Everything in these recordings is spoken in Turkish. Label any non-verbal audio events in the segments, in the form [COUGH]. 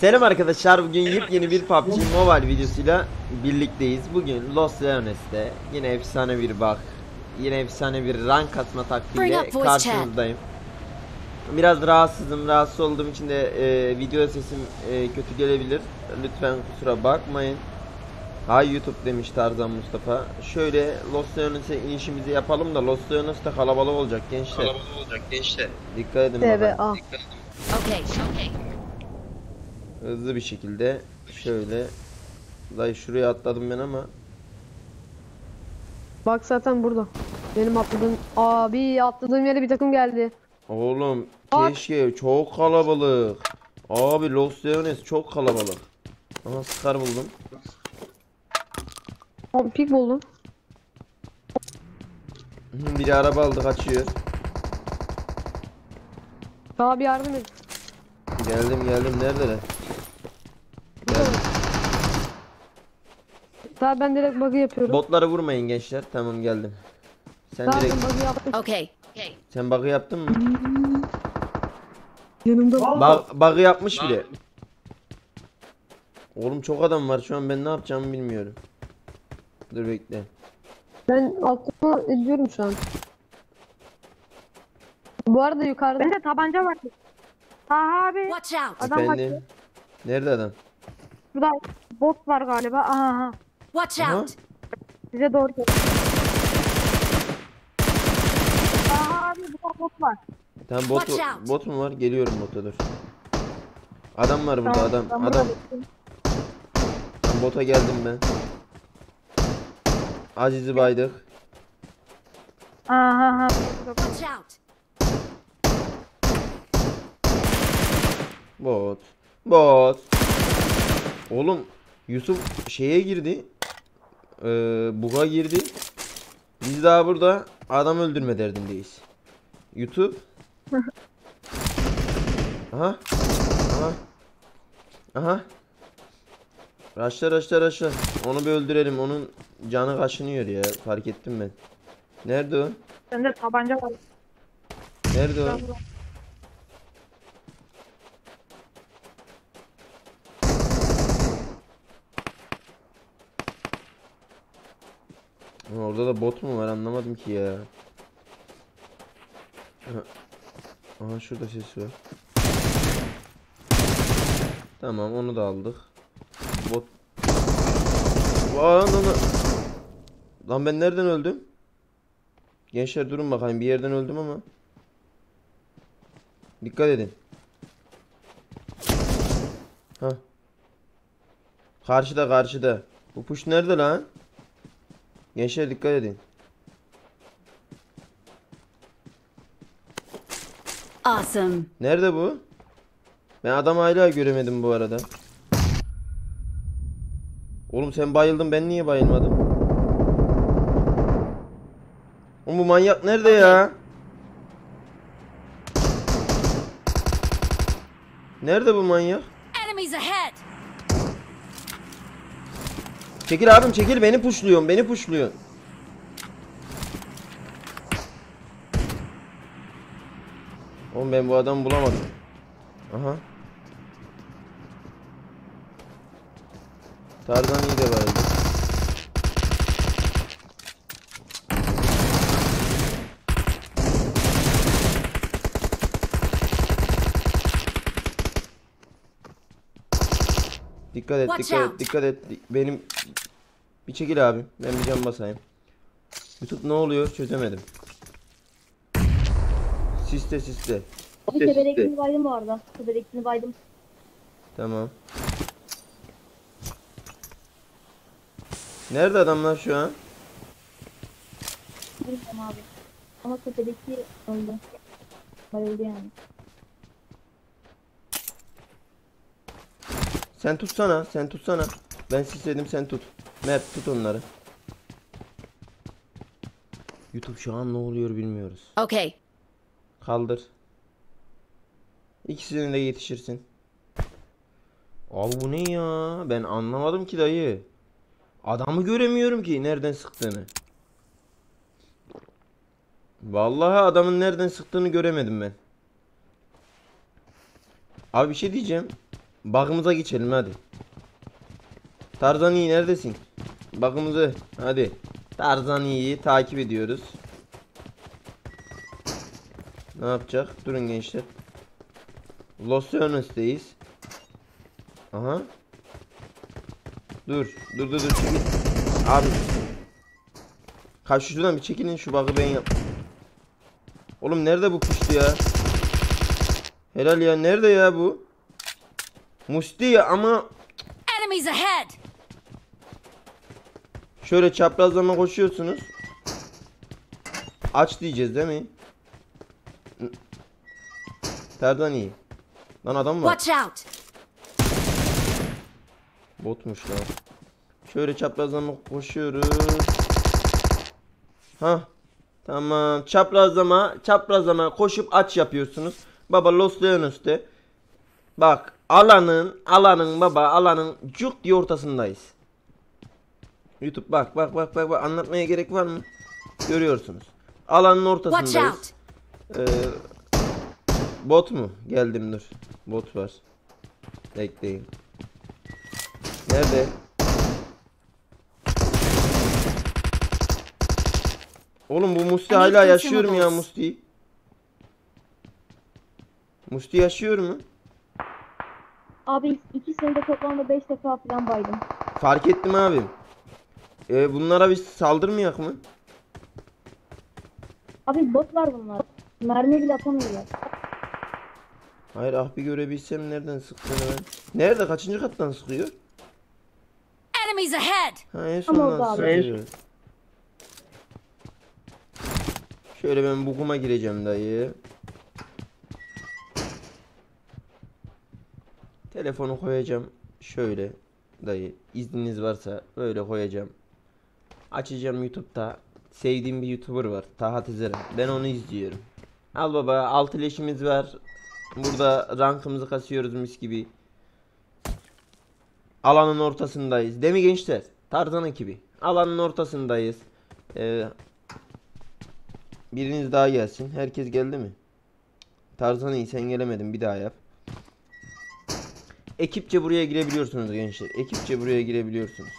Selam arkadaşlar bugün yepyeni bir PUBG Mobile videosuyla birlikteyiz. Bugün Los Leones'te yine efsane bir bak, yine efsane bir rank Bring taktiğiyle karşınızdayım. Biraz rahatsızım, rahatsız olduğum için de e, video sesim e, kötü gelebilir. Lütfen kusura bakmayın. Hay YouTube demiş Tarzan Mustafa. Şöyle Los Leones'e inişimizi yapalım da Los Leones'te kalabalık olacak gençler. Kalabalık olacak gençler. Dikkat edin bakalım. TBA. Okay, okay. Hızlı bir şekilde şöyle Dayı şuraya atladım ben ama Bak zaten burada. Benim atladığım abi atladığım yere bir takım geldi. Oğlum Bak. keşke çok kalabalık Abi Los Leones çok kalabalık Aha Scar buldum Abi pik buldum. Hı, Biri araba aldı kaçıyor Abi yardım et. Geldim geldim neredeler Daha ben direkt bug'ı yapıyorum. Botları vurmayın gençler tamam geldim Sen Daha direkt ben bug'ı yaptım. Okay. Okay. sen bug'ı yaptın mı? Yanımda. Bug, bug'ı yapmış bile Oğlum çok adam var şu an ben ne yapacağımı bilmiyorum Dur bekle Ben altıma ediyorum şu an. Bu arada yukarıda. Bende tabanca var. Aha abi. Watch out. Adam Efendim Nerede adam? Burada bot var galiba. Aha, aha. Watch Aha. out. Size doğru gel. Aha abi burada bot var. Tamam bot, Watch out. bot mu var? Geliyorum bota dur. Adam var burada Tamam, adam. ben Adam. Tam bota geldim ben. Aciz'i baydık. Aha, out. Bot. Bot. Oğlum Yusuf şeye girdi. Ee, buga girdi. Biz daha burada adam öldürme derdindeyiz. YouTube. [LAUGHS] Aha. Aha. Aha. Raşla raşla raşla. Onu bir öldürelim. Onun canı kaşınıyor ya. Fark ettim ben. Nerede o? Bende tabanca var. Nerede o? Orada da bot mu var anlamadım ki ya. Aha, şurada ses var. Tamam onu da aldık. Bot. Lan lan lan. Lan ben nereden öldüm? Gençler durun bakayım bir yerden öldüm ama. Dikkat edin. Ha. Karşıda karşıda. Bu push nerede lan? Gençler dikkat edin. Awesome. Nerede bu? Ben adam hala göremedim bu arada. Oğlum sen bayıldın ben niye bayılmadım? Oğlum bu manyak nerede ya? Nerede bu manyak? Enemies ahead. Çekil abim çekil beni puşluyorsun beni puşluyorsun. Oğlum ben bu adamı bulamadım. Aha. Tarzan iyi de vardı. Dikkat et, dikkat et, dikkat et. Benim bir çekil abi. Ben bir cam basayım. YouTube ne oluyor çözemedim. Siste siste. Abi teberektini baydım bu arada. Teberektini baydım. Tamam. Nerede adamlar şu an? Bilmiyorum abi. Ama tepedeki öldü. Bayıldı yani. Sen tutsana, sen tutsana. Ben sisledim sen tut. Mert tut onları. YouTube şu an ne oluyor bilmiyoruz. Okay. Kaldır. İkisinin de yetişirsin. Abi bu ne ya? Ben anlamadım ki dayı. Adamı göremiyorum ki nereden sıktığını. Vallahi adamın nereden sıktığını göremedim ben. Abi bir şey diyeceğim. Bakımıza geçelim hadi. Tarzan iyi neredesin? Bakımızı hadi. Tarzan iyi takip ediyoruz. Ne yapacak? Durun gençler. Los Angeles'teyiz. Aha. Dur. Dur dur dur çekil. Abi. Kaç şuradan bir çekilin şu bakı ben yap. Oğlum nerede bu pişti ya? Helal ya nerede ya bu? Musti ama Enemies ahead! şöyle çaprazlama koşuyorsunuz. Aç diyeceğiz değil mi? Terdan iyi. Lan adam var. Watch out! Botmuş lan. Şöyle çaprazlama koşuyoruz. Ha. Tamam. Çaprazlama, çaprazlama koşup aç yapıyorsunuz. Baba Los Leonos'te. Bak alanın, alanın baba alanın cuk diye ortasındayız. YouTube bak bak bak bak bak anlatmaya gerek var mı? Görüyorsunuz. Alanın ortasındayız. Ee, bot mu? Geldim dur. Bot var. Bekleyin. Nerede? Oğlum bu Musti hala yaşıyor mu ya. Musti? Musti yaşıyor mu? Abi ikisini de toplamda 5 defa falan baydım. Fark ettim abim. Ee, bunlara biz saldırmayak mı? Abi botlar bunlar. Mermi bile atamıyorlar. Hayır ah bir görebilsem nereden sıktığını ben. Nerede? Kaçıncı kattan sıkıyor? Enemies ahead! Ha en Ama sondan orada abi. sıkıyor. Şöyle ben buguma gireceğim dayı. Telefonu koyacağım. Şöyle dayı izniniz varsa böyle koyacağım. Açacağım YouTube'da. Sevdiğim bir YouTuber var. Taha Tezeren. Ben onu izliyorum. Al baba altı leşimiz var. Burada rankımızı kasıyoruz mis gibi. Alanın ortasındayız. Değil mi gençler? Tarzan ekibi. Alanın ortasındayız. Ee, biriniz daha gelsin. Herkes geldi mi? Tarzan iyi sen gelemedin. Bir daha yap. Ekipçe buraya girebiliyorsunuz gençler. Ekipçe buraya girebiliyorsunuz.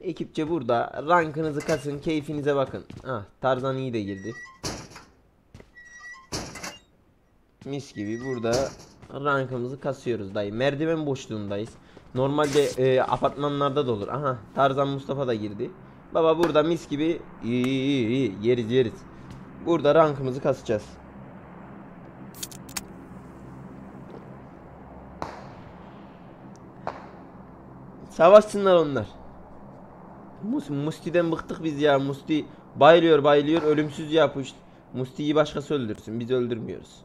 Ekipçe burada. Rankınızı kasın. Keyfinize bakın. Ah Tarzan iyi de girdi. Mis gibi burada rankımızı kasıyoruz dayı. Merdiven boşluğundayız. Normalde e, apartmanlarda da olur. Aha Tarzan Mustafa da girdi. Baba burada mis gibi iyi iyi iyi yeriz yeriz. Burada rankımızı kasacağız. Savaşsınlar onlar. Mus Musti'den bıktık biz ya. Musti bayılıyor bayılıyor ölümsüz yapış. Musti'yi başkası öldürsün. Biz öldürmüyoruz.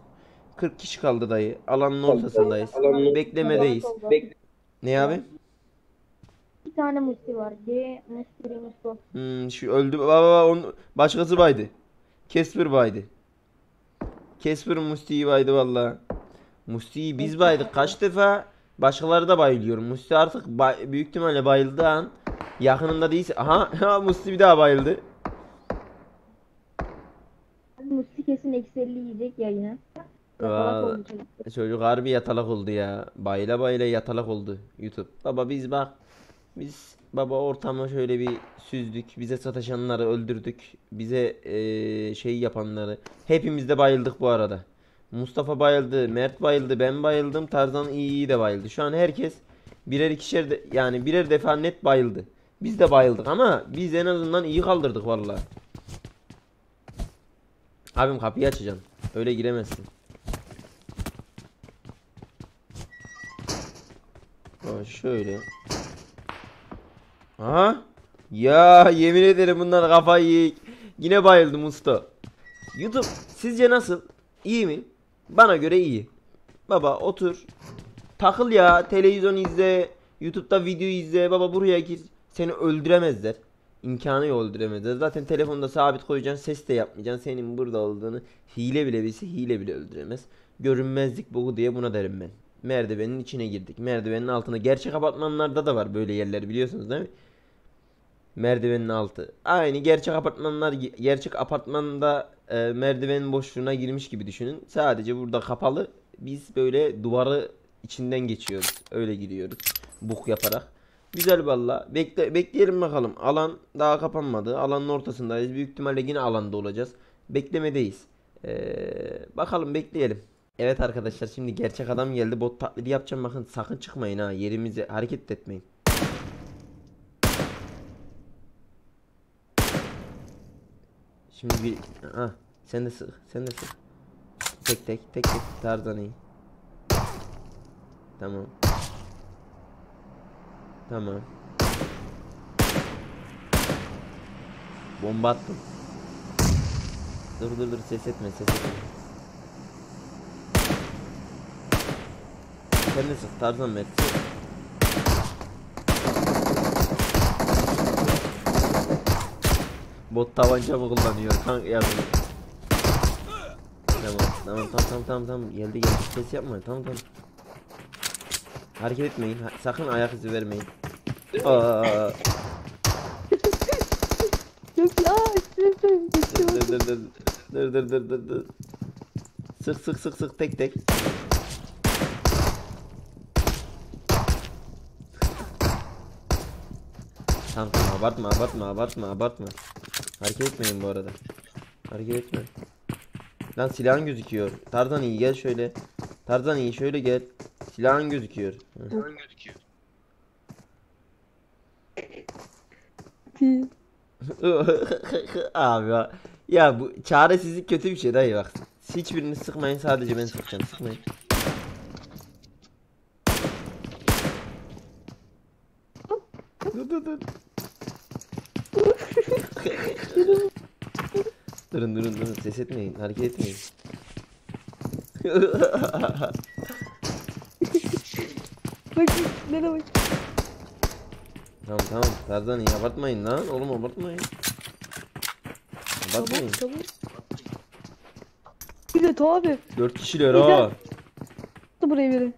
40 kişi kaldı dayı. Alanın ortasındayız. Beklemedeyiz. Bek- Ne abi? Bir tane musti var. G musti musti. Hmm, şu öldü. Baba baba onun başkası baydı. Kesper baydı. Kesper Musti'yi baydı valla. Musti'yi biz baydık kaç defa. Başkaları da bayılıyor. Musti artık bay- büyük ihtimalle bayıldığı an yakınında değilse. Aha [LAUGHS] ha, Musti bir daha bayıldı. Musti kesin 50 yiyecek ya yine. Yatalak Valla. çocuk. Harbi yatalak oldu ya. Bayla bayla yatalak oldu YouTube. Baba biz bak. Biz baba ortamı şöyle bir süzdük. Bize sataşanları öldürdük. Bize eee, şey yapanları. Hepimiz de bayıldık bu arada. Mustafa bayıldı. Mert bayıldı. Ben bayıldım. Tarzan iyi iyi de bayıldı. Şu an herkes birer ikişer de, yani birer defa net bayıldı. Biz de bayıldık ama biz en azından iyi kaldırdık vallahi. Abim kapıyı açacaksın. Öyle giremezsin. Aa, şöyle. Aha. Ya yemin ederim bunlar kafayı yiyik. Yine bayıldım usta. YouTube sizce nasıl? İyi mi? Bana göre iyi. Baba otur. Takıl ya. Televizyon izle. YouTube'da video izle. Baba buraya gir. Seni öldüremezler. İmkanı yok öldüremezler. Zaten telefonda sabit koyacaksın. Ses de yapmayacaksın. Senin burada olduğunu hile bile bilse hile bile öldüremez. Görünmezlik boku diye buna derim ben. Merdivenin içine girdik. Merdivenin altına. Gerçek apartmanlarda da var böyle yerler biliyorsunuz değil mi? Merdivenin altı. Aynı gerçek apartmanlar gerçek apartmanda e, merdivenin boşluğuna girmiş gibi düşünün. Sadece burada kapalı Biz böyle duvarı içinden geçiyoruz. Öyle gidiyoruz. Buk yaparak. Güzel valla. Bekle, bekleyelim bakalım. Alan daha kapanmadı. Alanın ortasındayız. Büyük ihtimalle yine alanda olacağız. Beklemedeyiz. Ee, bakalım bekleyelim. Evet arkadaşlar şimdi gerçek adam geldi. Bot taklidi yapacağım. Bakın sakın çıkmayın ha. Yerimizi hareket etmeyin. Şimdi bir ha sen de sık sen de sık. Tek tek tek tek Tarzan. Tamam. Tamam. Bomba attım. Dur dur dur ses etme ses etme. Sen de sık Tarzan Mert. Bot tabanca mı kullanıyor? Tank yardım. Tamam, tamam, tamam, tamam, tamam, tamam. Geldi geldi. Ses yapma. Tamam, tamam. Hareket etmeyin. ha- Sakın ayak izi vermeyin. Aa, Yok ya üstüne üstüne dur dur dur. Dur dur dur dur dur. Sık sık sık sık tek tek. Tamam tamam abartma abartma abartma abartma. Hareket etmeyin bu arada. Hareket etme. Lan silahın gözüküyor. Tarzan iyi gel şöyle. Tarzan iyi şöyle gel. Silahın gözüküyor. Hı. [LAUGHS] Abi ya. Ya bu çaresizlik kötü bir şey dayı bak. Hiçbirini sıkmayın sadece ben sıkacağım. Sıkmayın. Dur dur dur. Durun durun durun ses etmeyin hareket etmeyin. Bak nereye bak. tamam tamam Tarzan iyi abartmayın lan oğlum abartmayın. Abartmayın. tamam. Bir de abi. Dört kişiler ha. Tuttu buraya biri.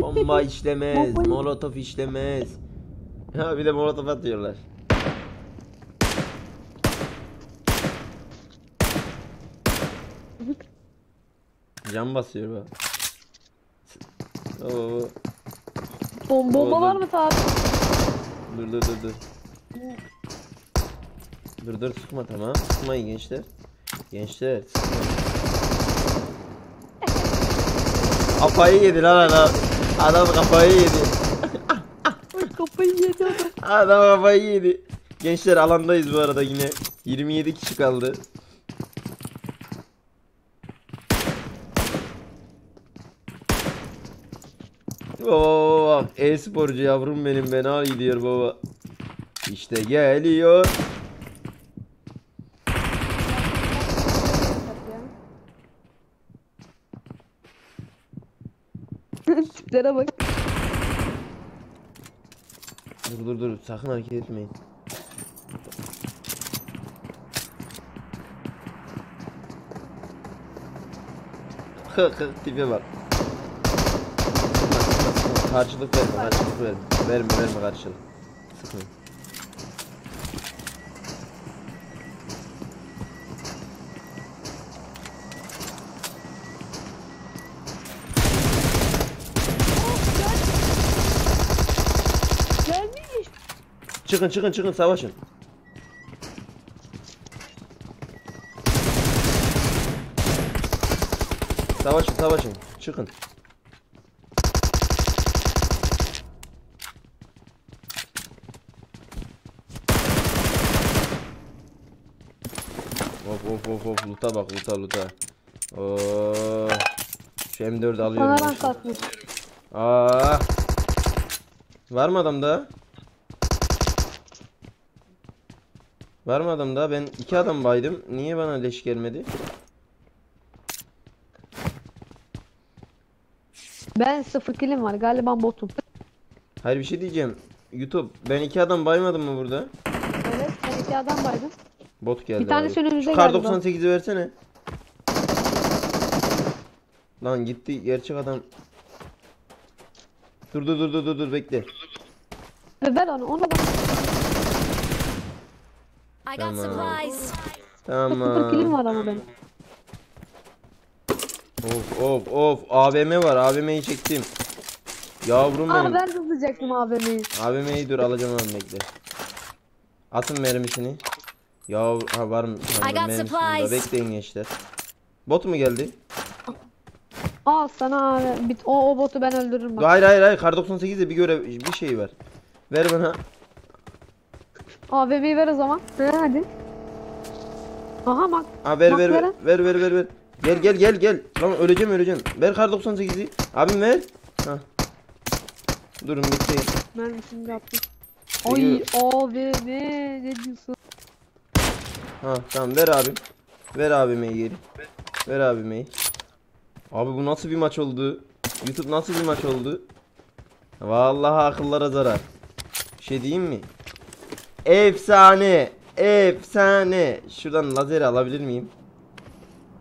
Bomba işlemez, molotof işlemez. Ha bir de molotof atıyorlar. Cam basıyor bu. Oo, Bom bomba Oğlum. var mı abi? dur dur dur dur. Dur dur sıkma tamam. Sıkmayın gençler. Gençler sıkmayın. Kafayı yedi lan adam. Adam kafayı yedi. Adam. Kafayı yedi. Gençler alandayız bu arada yine. 27 kişi kaldı. Oo, bak e-sporcu yavrum benim bena gidiyor baba. İşte geliyor. [LAUGHS] Tiplere bak. Dur dur dur sakın hareket etmeyin. Tipe bak. Karşılık verme karşılık verme. Verme verme karşılık. Sıkmayın. Çıkın çıkın çıkın savaşın. Savaşın savaşın çıkın. Of of of of luta bak luta luta. Oo. Şu M4'ü alıyorum. Şimdi. atmış. Aa. Var mı adam daha? Var mı adam daha? Ben iki adam baydım. Niye bana leş gelmedi? Ben sıfır kilim var galiba botum. Hayır bir şey diyeceğim. YouTube ben iki adam baymadım mı burada? Evet ben iki adam baydım. Bot geldi Bir tanesi abi. önümüze Şu kar geldi bak. 98'i versene. Lan gitti gerçek adam. Dur dur dur dur dur bekle. Ve ver onu ona bak. I got Tamam. supplies. Kilim Tamam. var ama benim. Of of of AVM var AVM'yi çektim. Yavrum Aa benim. ben tutacaktım AVM'yi. AVM'yi dur alacağım hemen bekle. Atın mermisini. Ya ha var mı? I got supplies. Bekleyin gençler. Bot mu geldi? Al sana abi. O, o botu ben öldürürüm bak. Hayır hayır hayır kar 98'de bir görev bir şey var. Ver bana. AVM'yi ver o zaman. He hadi. Aha bak. Ha ver ver ver ver ver ver ver. Gel gel gel gel. Lan öleceğim öleceğim. Ver kar 98'i. Abim ver. Ha. Durun bekleyin. Mermisini de attım. Ay AVM ne diyorsun? Ha tamam ver abim. Ver abime geri. Ver abime. Abi bu nasıl bir maç oldu? YouTube nasıl bir maç oldu? Vallahi akıllara zarar. Bir şey diyeyim mi? Efsane. Efsane. Şuradan lazer alabilir miyim?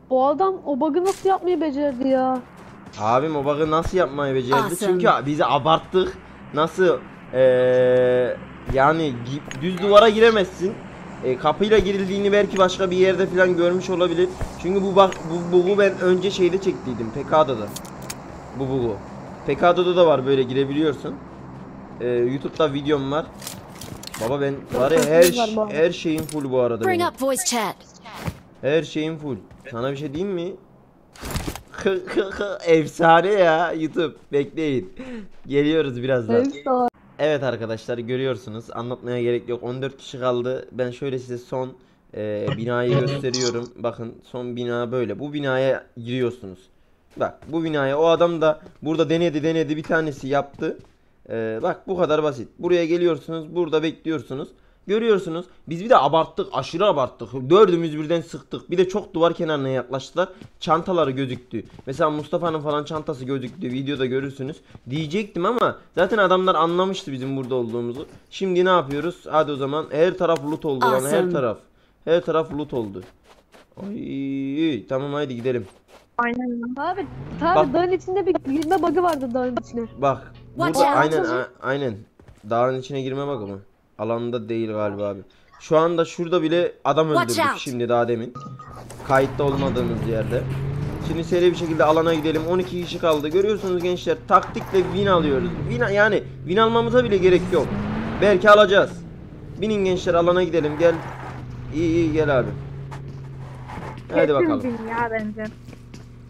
O adam o bug'ı nasıl yapmayı becerdi ya? Abim o bug'ı nasıl yapmayı becerdi? Awesome. Çünkü bizi abarttık. Nasıl eee yani düz duvara giremezsin. E, kapıyla girildiğini belki başka bir yerde falan görmüş olabilir. Çünkü bu bak bu bug'u ben önce şeyde çektiydim PK'da da. Bu bug'u. PK'da da var böyle girebiliyorsun. E, YouTube'da videom var. Baba ben var ya her her şeyim full bu arada. Bring benim. up voice chat. Her şeyim full. Sana bir şey diyeyim mi? [LAUGHS] Efsane ya YouTube. Bekleyin. Geliyoruz birazdan. Var. Evet arkadaşlar görüyorsunuz. Anlatmaya gerek yok. 14 kişi kaldı. Ben şöyle size son e, binayı gösteriyorum. Bakın son bina böyle. Bu binaya giriyorsunuz. Bak bu binaya o adam da burada denedi denedi bir tanesi yaptı. E, bak bu kadar basit. Buraya geliyorsunuz. Burada bekliyorsunuz. Görüyorsunuz. Biz bir de abarttık. Aşırı abarttık. Dördümüz birden sıktık. Bir de çok duvar kenarına yaklaştılar. Çantaları gözüktü. Mesela Mustafa'nın falan çantası gözüktü. Videoda görürsünüz. Diyecektim ama zaten adamlar anlamıştı bizim burada olduğumuzu. Şimdi ne yapıyoruz? Hadi o zaman her taraf loot oldu lan. Her taraf. Her taraf loot oldu. Ay, tamam haydi gidelim. Aynen. Abi tabi Bak. dağın içinde bir girme bug'ı vardı dağın içine. Bak. Burada aynen a- aynen. Dağın içine girme bak ama. Alanda değil galiba abi. Şu anda şurada bile adam öldürdük şimdi daha demin. Kayıtta olmadığımız yerde. Şimdi seri bir şekilde alana gidelim. 12 kişi kaldı. Görüyorsunuz gençler taktikle win alıyoruz. Win yani win almamıza bile gerek yok. Belki alacağız. Binin gençler alana gidelim. Gel. İyi iyi gel abi. Hadi Kesin bakalım. bin ya bence.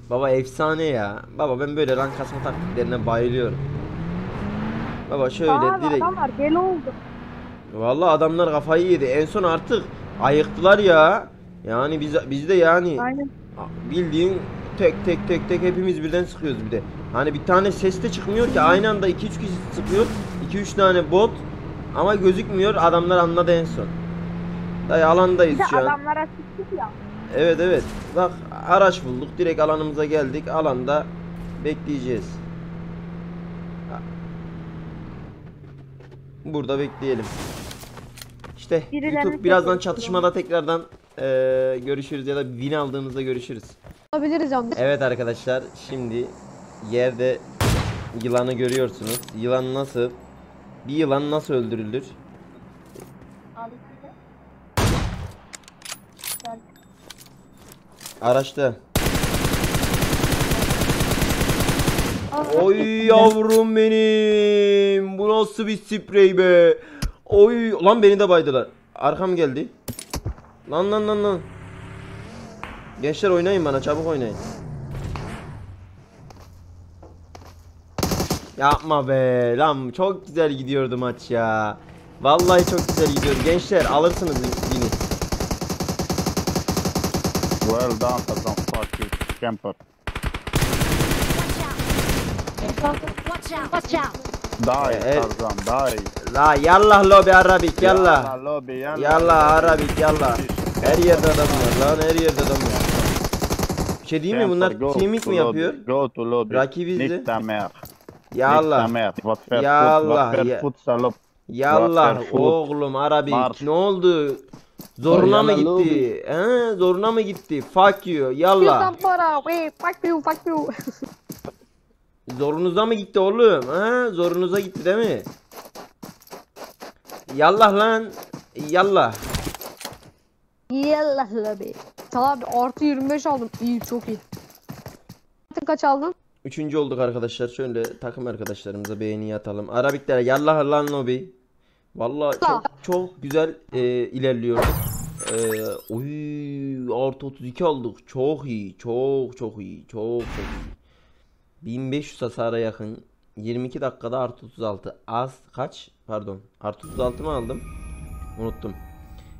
Baba efsane ya. Baba ben böyle rank kasma taktiklerine bayılıyorum. Baba şöyle Abi direkt. adamlar deli oldu. Vallahi adamlar kafayı yedi. En son artık ayıktılar ya. Yani biz biz de yani Aynen. bildiğin tek tek tek tek hepimiz birden sıkıyoruz bir de. Hani bir tane ses de çıkmıyor ki aynı anda 2-3 kişi sıkıyor. 2-3 tane bot ama gözükmüyor. Adamlar anladı en son. Dayı alandayız şu an. adamlara sıktık ya. Evet evet. Bak araç bulduk. Direkt alanımıza geldik. Alanda bekleyeceğiz. Burada bekleyelim. İşte Birilerini YouTube birazdan çatışmada tekrardan eee, görüşürüz ya da win aldığımızda görüşürüz. Alabiliriz yalnız. Evet arkadaşlar şimdi yerde yılanı görüyorsunuz. Yılan nasıl? Bir yılan nasıl öldürülür? Araçta. Oy yavrum benim. Bu nasıl bir sprey be? Oy lan beni de baydılar. Arkam geldi. Lan lan lan lan. Gençler oynayın bana çabuk oynayın. Yapma be lan çok güzel gidiyordu maç ya. Vallahi çok güzel gidiyor. Gençler alırsınız yine. Well done, Tarzan. Fuck you, camper. Watch out. Watch out. Die, Eh, Tarzan, die. La yallah lobi arabik yallah. Yalla lobby, yalla. Yallah arabik yallah. Her yerde adam var lan her yerde adam var. Bir şey diyeyim mi bunlar teaming to mi lobby, yapıyor? Go to lobby. Rakibiz de. Nick ta mer. Nick ta Yallah. mer. Yallah. Yallah Zafer oğlum arabik Marş. ne oldu? Zoruna mı Yallah gitti? He, zoruna mı gitti? Fuck you. Yallah. fuck you, fuck you. [LAUGHS] Zorunuza mı gitti oğlum? Ha? Zorunuza gitti değil mi? Yallah lan. Yallah. Yallah abi artı 25 aldım. İyi çok iyi. kaç aldın? Üçüncü olduk arkadaşlar. Şöyle takım arkadaşlarımıza beğeni atalım. Arabiklere yallah lan lobi. Vallahi çok çok güzel e, ilerliyorduk. E, oy artı 32 aldık. Çok iyi. Çok çok iyi. Çok çok iyi. 1500 hasara yakın. 22 dakikada artı 36. Az kaç? Pardon. Artı 36 mı aldım? Unuttum.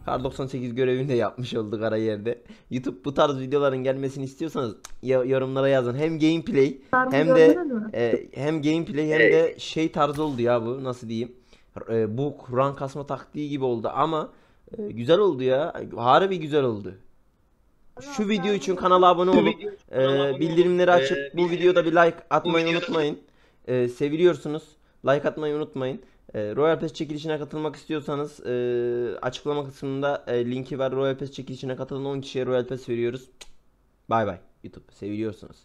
Kar 98 görevini de yapmış olduk ara yerde. YouTube bu tarz videoların gelmesini istiyorsanız ya- yorumlara yazın. Hem gameplay hem de e, hem gameplay hem de şey tarzı oldu ya bu nasıl diyeyim? E, bu Kur'an kasma taktiği gibi oldu ama e, güzel oldu ya. Harbi güzel oldu. Şu video için kanala abone olup e, bildirimleri açıp bu videoda bir like atmayı unutmayın. E, seviliyorsunuz. Like atmayı unutmayın. E, Royal Pass çekilişine katılmak istiyorsanız e, açıklama kısmında e, linki var. Royal Pass çekilişine katılın 10 kişiye Royal Pass veriyoruz. Bay bay YouTube. Seviliyorsunuz.